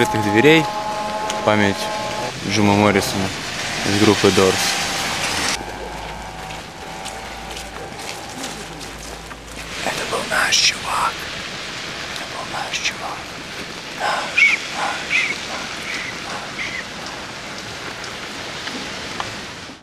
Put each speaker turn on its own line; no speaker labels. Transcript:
открытых дверей, память Джима Моррисона из группы Doors.
Это был наш чувак. Это был наш чувак.